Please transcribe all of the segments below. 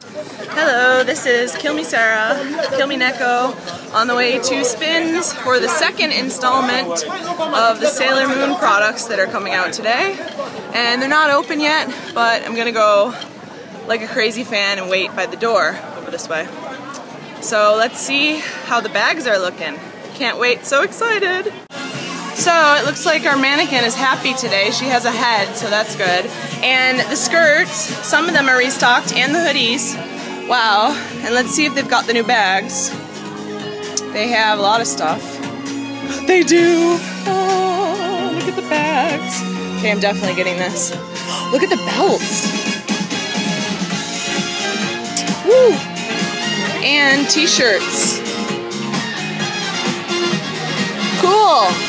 Hello, this is Kill Me Sarah, Kill Me Neko, on the way to SpinnZ for the second installment of the Sailor Moon products that are coming out today. And they're not open yet, but I'm gonna go like a crazy fan and wait by the door over this way. So let's see how the bags are looking. Can't wait, so excited! So it looks like our mannequin is happy today. She has a head, so that's good. And the skirts, some of them are restocked, and the hoodies. Wow. And let's see if they've got the new bags. They have a lot of stuff. They do. Oh, look at the bags. Okay, I'm definitely getting this. Look at the belts. Woo! And t-shirts. Cool.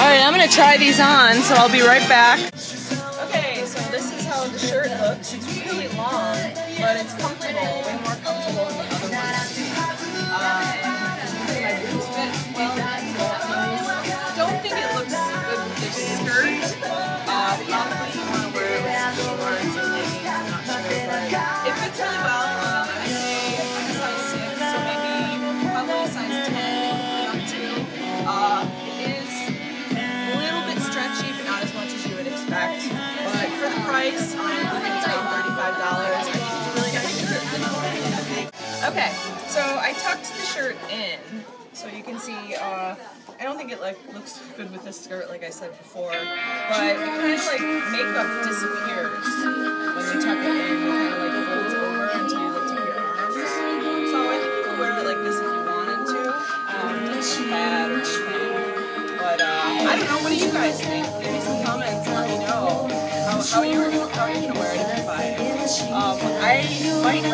All right, I'm gonna try these on, so I'll be right back. Okay, so this is how the shirt looks. It's really long, but it's comfortable, way more comfortable Okay, so I tucked the shirt in, so you can see, uh, I don't think it like looks good with this skirt like I said before, but it kind of like makeup disappears when you tuck it in, it kind of like folds over until you look to your arms. So I think you could wear it like this if you wanted to, um, just bad or anything, but uh, I don't know, what do you guys think?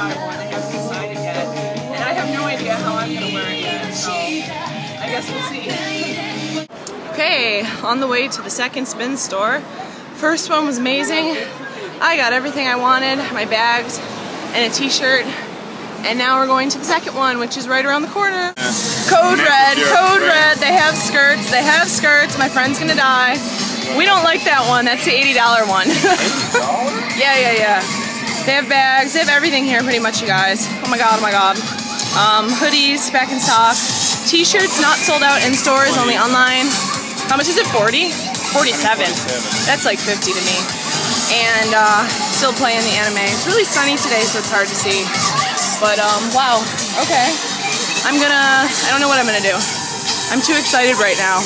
Might one. I haven't decided yet, and I have no idea how I'm gonna wear it yet. So I guess we'll see. Okay, on the way to the second spin store. First one was amazing. I got everything I wanted, my bags and a t-shirt. And now we're going to the second one, which is right around the corner. Code Red, Code Red. They have skirts. They have skirts. My friend's gonna die. We don't like that one. That's the $80 one. yeah, yeah, yeah. They have bags. They have everything here, pretty much, you guys. Oh my god, oh my god. Um, hoodies, back in stock. T-shirts not sold out in stores, only online. How much is it? 40? 47. That's like 50 to me. And uh, still playing the anime. It's really sunny today, so it's hard to see. But um, wow. Okay. I'm gonna. I don't know what I'm gonna do. I'm too excited right now.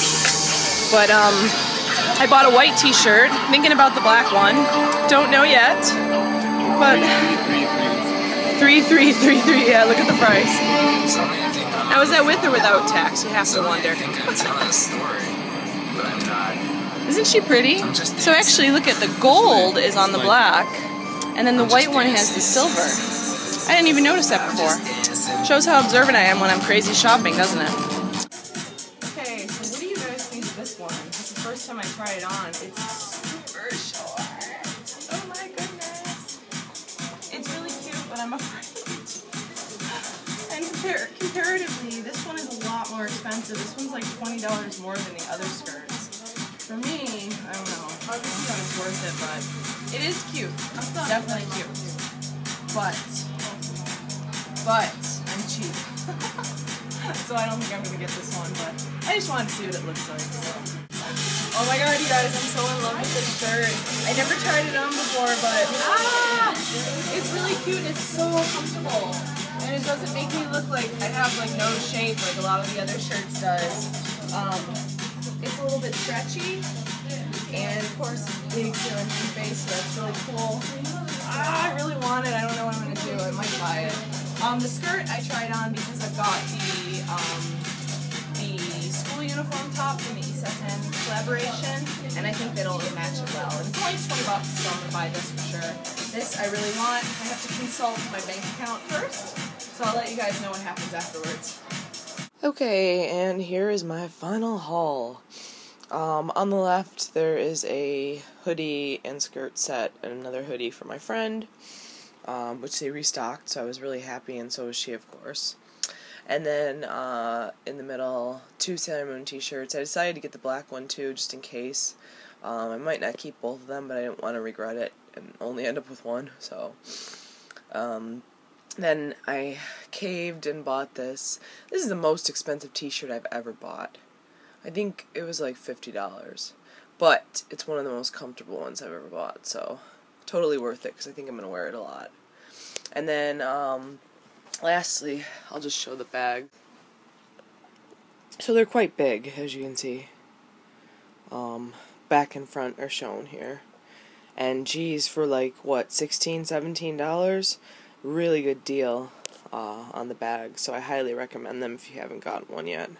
But um, I bought a white T-shirt. Thinking about the black one. Don't know yet. But three three three three. Yeah. Look at the price. Now is that with or without tax? You have to wonder. Isn't she pretty? So actually, look at the gold is on the black, and then the white one has the silver. I didn't even notice that before. Shows how observant I am when I'm crazy shopping, doesn't it? Okay, so what do you guys think of this one? It's the first time I tried it on. It's I'm afraid. And compar comparatively, this one is a lot more expensive. This one's like $20 more than the other skirts. For me, I don't know. I don't know if it's worth it, but it is cute. Definitely cute. But, but, I'm cheap. so I don't think I'm gonna get this one, but I just wanted to see what it looks like, so. Oh my god, you guys, I'm so in love with this shirt. I never tried it on before, but ah! It's really cute and it's so comfortable. And it doesn't make me look like I have like no shape like a lot of the other shirts does. Um, it's a little bit stretchy. And of course, big Sailor Moon face, so that's really cool. Ah, I really want it. I don't know what I'm gonna do. I might buy it. Um, the skirt I tried on because I've got the um, the school uniform top from the Isetan collaboration, and I think it'll match it well. And it's only 20 bucks, so I'm gonna buy this for sure. This I really want. I have to consult my bank account first, so I'll let you guys know what happens afterwards. Okay, and here is my final haul. Um, on the left, there is a hoodie and skirt set and another hoodie for my friend, um, which they restocked, so I was really happy, and so was she, of course. And then uh, in the middle, two Sailor Moon t shirts. I decided to get the black one too, just in case. Um, I might not keep both of them, but I didn't want to regret it and only end up with one, so. Um, then I caved and bought this. This is the most expensive T-shirt I've ever bought. I think it was like fifty dollars, but it's one of the most comfortable ones I've ever bought. So totally worth it because I think I'm gonna wear it a lot. And then um, lastly, I'll just show the bag. So they're quite big, as you can see. Um, back and front are shown here. And geez, for like what, 16 $17? Really good deal uh, on the bag. So I highly recommend them if you haven't gotten one yet.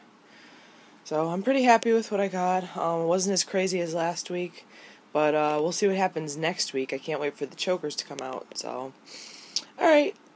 So I'm pretty happy with what I got. Um, wasn't as crazy as last week, but uh, we'll see what happens next week. I can't wait for the chokers to come out. So, alright.